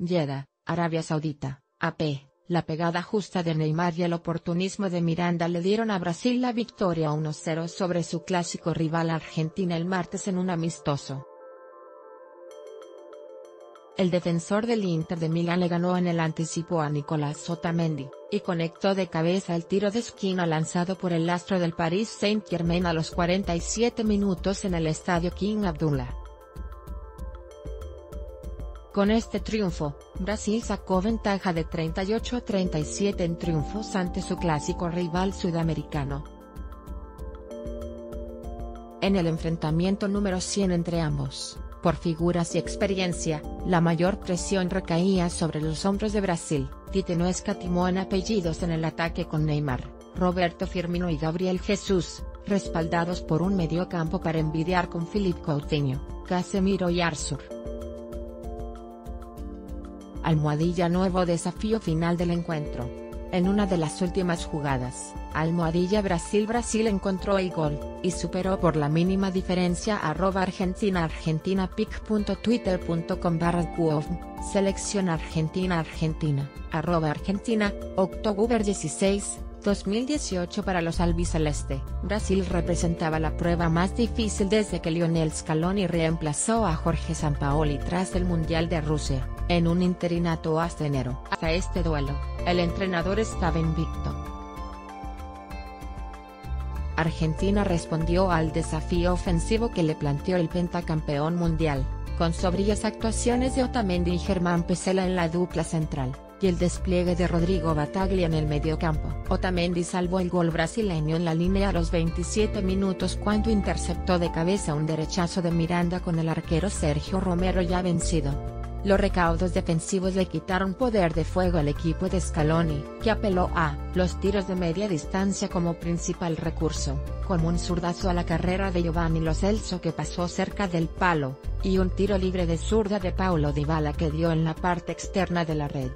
Jeddah, Arabia Saudita, AP. La pegada justa de Neymar y el oportunismo de Miranda le dieron a Brasil la victoria 1-0 sobre su clásico rival Argentina el martes en un amistoso. El defensor del Inter de Milán le ganó en el anticipo a Nicolás Otamendi, y conectó de cabeza el tiro de esquina lanzado por el astro del Paris Saint-Germain a los 47 minutos en el estadio King Abdullah. Con este triunfo, Brasil sacó ventaja de 38 a 37 en triunfos ante su clásico rival sudamericano. En el enfrentamiento número 100 entre ambos, por figuras y experiencia, la mayor presión recaía sobre los hombros de Brasil, Tite no escatimó en apellidos en el ataque con Neymar, Roberto Firmino y Gabriel Jesús, respaldados por un mediocampo para envidiar con Philippe Coutinho, Casemiro y Arsur. Almohadilla nuevo desafío final del encuentro. En una de las últimas jugadas, Almohadilla Brasil-Brasil encontró el gol, y superó por la mínima diferencia arroba argentina argentina pic.twitter.com barra selección argentina argentina, arroba argentina, october 16, 2018 para los albiceleste. Brasil representaba la prueba más difícil desde que Lionel Scaloni reemplazó a Jorge Sampaoli tras el Mundial de Rusia, en un interinato hasta enero. Hasta este duelo, el entrenador estaba invicto. Argentina respondió al desafío ofensivo que le planteó el pentacampeón mundial, con sobrias actuaciones de Otamendi y Germán Pesela en la dupla central y el despliegue de Rodrigo Bataglia en el mediocampo. Otamendi salvó el gol brasileño en la línea a los 27 minutos cuando interceptó de cabeza un derechazo de Miranda con el arquero Sergio Romero ya vencido. Los recaudos defensivos le quitaron poder de fuego al equipo de Scaloni, que apeló a los tiros de media distancia como principal recurso, como un zurdazo a la carrera de Giovanni Lo Celso que pasó cerca del palo, y un tiro libre de zurda de Paulo Dybala que dio en la parte externa de la red.